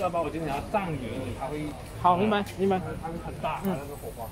要把我今天要葬礼，他会好，明白明白，他会很大，那个火花。